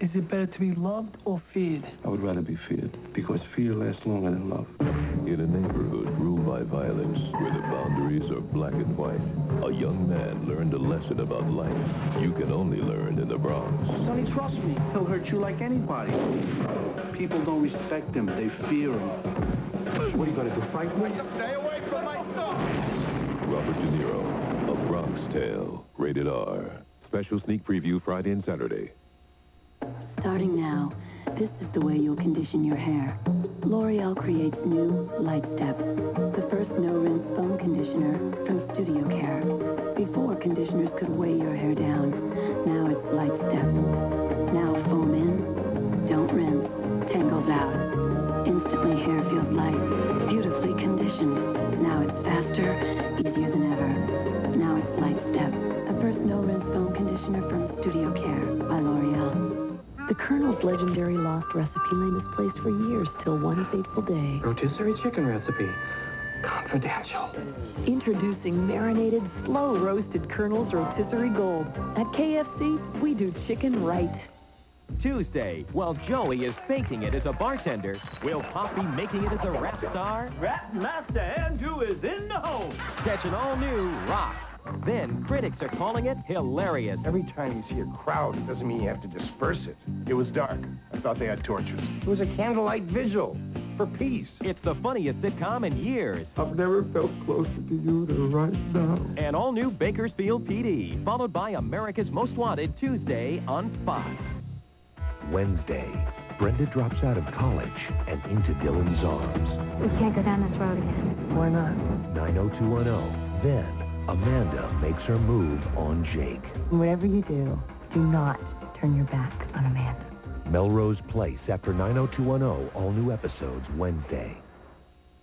Is it better to be loved or feared? I would rather be feared, because fear lasts longer than love. In a neighborhood ruled by violence, where the boundaries are black and white, a young man learned a lesson about life you can only learn in the Bronx. Sonny, trust me. He'll hurt you like anybody. People don't respect him. They fear him. What are you going to do, fight me? Stay away from my son! Robert De Niro, A Bronx Tale, rated R. Special sneak preview Friday and Saturday. Starting now, this is the way you'll condition your hair. L'Oreal creates new Light Step, the first no-rinse foam conditioner from Studio Care. Before, conditioners could weigh your hair down. Now it's Light Step. Now foam in, don't rinse, tangles out. Instantly hair feels light, beautifully conditioned. Now it's faster, easier than ever. Colonel's legendary lost recipe lay misplaced for years till one fateful day. Rotisserie chicken recipe. Confidential. Introducing marinated, slow-roasted Colonel's Rotisserie Gold. At KFC, we do chicken right. Tuesday, while Joey is faking it as a bartender, will Pop be making it as a rap star? Rap Master Andrew is in the home. Catch an all-new Roc. Then, critics are calling it hilarious. Every time you see a crowd, it doesn't mean you have to disperse it. It was dark. I thought they had torches. It was a candlelight vigil for peace. It's the funniest sitcom in years. I've never felt closer to you than right now. An all-new Bakersfield PD, followed by America's Most Wanted Tuesday on Fox. Wednesday, Brenda drops out of college and into Dylan's arms. We can't go down this road again. Why not? 90210. Then, Amanda makes her move on Jake. Whatever you do, do not turn your back on Amanda. Melrose Place after 90210, all new episodes Wednesday.